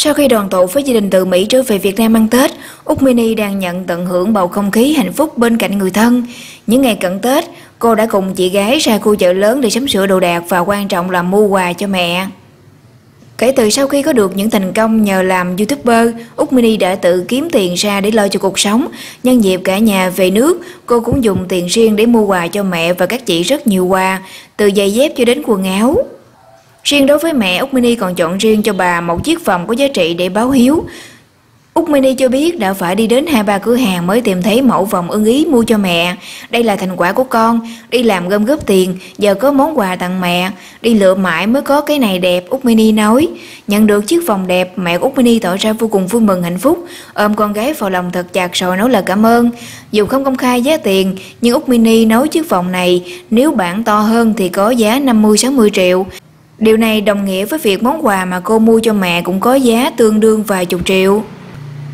Sau khi đoàn tụ với gia đình từ Mỹ trở về Việt Nam ăn Tết, Úc Mini đang nhận tận hưởng bầu không khí hạnh phúc bên cạnh người thân. Những ngày cận Tết, cô đã cùng chị gái ra khu chợ lớn để sắm sửa đồ đạc và quan trọng là mua quà cho mẹ. Kể từ sau khi có được những thành công nhờ làm YouTuber, Úc Mini đã tự kiếm tiền ra để lo cho cuộc sống. Nhân dịp cả nhà về nước, cô cũng dùng tiền riêng để mua quà cho mẹ và các chị rất nhiều quà, từ giày dép cho đến quần áo. Riêng đối với mẹ, Úc Mini còn chọn riêng cho bà một chiếc vòng có giá trị để báo hiếu. Úc Mini cho biết đã phải đi đến hai ba cửa hàng mới tìm thấy mẫu vòng ưng ý mua cho mẹ. Đây là thành quả của con, đi làm gom góp tiền, giờ có món quà tặng mẹ. Đi lựa mãi mới có cái này đẹp, Úc Mini nói. Nhận được chiếc vòng đẹp, mẹ Úc Mini tỏ ra vô cùng vui mừng hạnh phúc, ôm con gái vào lòng thật chặt rồi nói lời cảm ơn. Dù không công khai giá tiền, nhưng Úc Mini nói chiếc vòng này nếu bản to hơn thì có giá 50-60 triệu. Điều này đồng nghĩa với việc món quà mà cô mua cho mẹ cũng có giá tương đương vài chục triệu.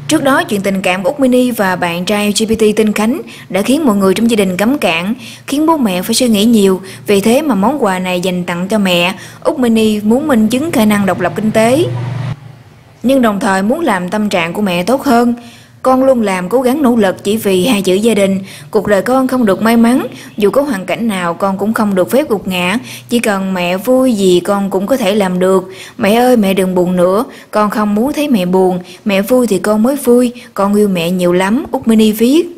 Trước đó, chuyện tình cảm của Úc Mini và bạn trai LGBT Tinh Khánh đã khiến mọi người trong gia đình cấm cản, khiến bố mẹ phải suy nghĩ nhiều. Vì thế mà món quà này dành tặng cho mẹ, Úc Mini muốn minh chứng khả năng độc lập kinh tế. Nhưng đồng thời muốn làm tâm trạng của mẹ tốt hơn. Con luôn làm cố gắng nỗ lực chỉ vì hai chữ gia đình. Cuộc đời con không được may mắn, dù có hoàn cảnh nào con cũng không được phép gục ngã. Chỉ cần mẹ vui gì con cũng có thể làm được. Mẹ ơi mẹ đừng buồn nữa, con không muốn thấy mẹ buồn. Mẹ vui thì con mới vui, con yêu mẹ nhiều lắm, Úc Mini viết.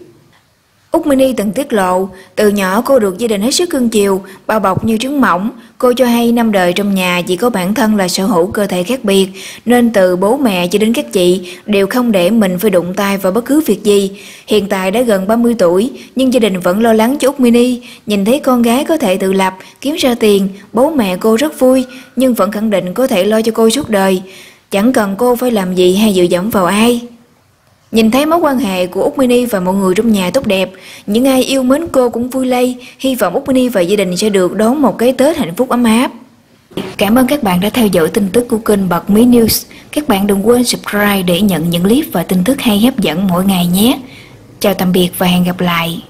Úc Mini từng tiết lộ, từ nhỏ cô được gia đình hết sức cưng chiều, bao bọc như trứng mỏng. Cô cho hay năm đời trong nhà chỉ có bản thân là sở hữu cơ thể khác biệt, nên từ bố mẹ cho đến các chị đều không để mình phải đụng tay vào bất cứ việc gì. Hiện tại đã gần 30 tuổi, nhưng gia đình vẫn lo lắng cho Úc Mini. Nhìn thấy con gái có thể tự lập, kiếm ra tiền, bố mẹ cô rất vui, nhưng vẫn khẳng định có thể lo cho cô suốt đời. Chẳng cần cô phải làm gì hay dựa dẫm vào ai. Nhìn thấy mối quan hệ của Úc Mini và mọi người trong nhà tốt đẹp, những ai yêu mến cô cũng vui lây, hy vọng Úc Mini và gia đình sẽ được đón một cái Tết hạnh phúc ấm áp. Cảm ơn các bạn đã theo dõi tin tức của kênh Bật Mí News. Các bạn đừng quên subscribe để nhận những clip và tin tức hay hấp dẫn mỗi ngày nhé. Chào tạm biệt và hẹn gặp lại.